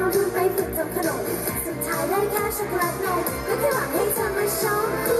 น้องขึ้นไปฝึกทำขนมสุดท้ายได้แค่ช็อกโกแลตนมก็แค่หวังให้เธอมาชอบ